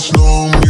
slow me.